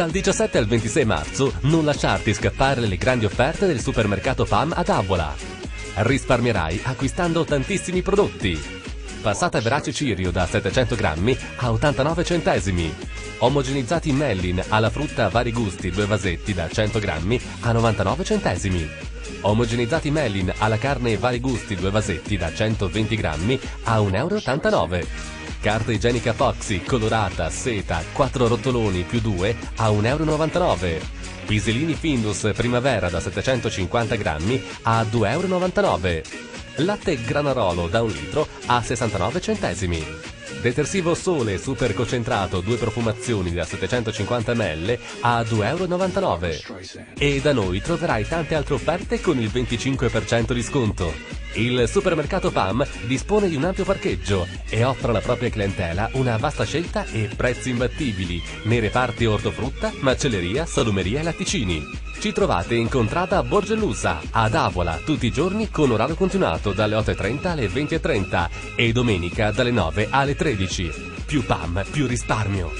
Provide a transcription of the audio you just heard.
Dal 17 al 26 marzo non lasciarti scappare le grandi offerte del supermercato PAM ad Avola. Risparmierai acquistando tantissimi prodotti. Passata verace cirio da 700 grammi a 89 centesimi. Omogenizzati Mellin alla frutta vari gusti, due vasetti da 100 grammi a 99 centesimi. Omogenizzati Mellin alla carne vari gusti, due vasetti da 120 grammi a 1,89 euro. Carta igienica Foxy, colorata, seta, 4 rotoloni più 2 a 1,99 euro. Piselini Findus Primavera da 750 grammi a 2,99 euro. Latte Granarolo da un litro a 69 centesimi. Detersivo Sole super concentrato, due profumazioni da 750 ml a 2,99 euro. E da noi troverai tante altre offerte con il 25% di sconto. Il supermercato PAM dispone di un ampio parcheggio e offre alla propria clientela una vasta scelta e prezzi imbattibili nei reparti ortofrutta, macelleria, salumeria e latticini. Ci trovate in contrada Borgellusa, ad Avola, tutti i giorni con orario continuato dalle 8.30 alle 20.30 e domenica dalle 9 alle 13. Più PAM, più risparmio.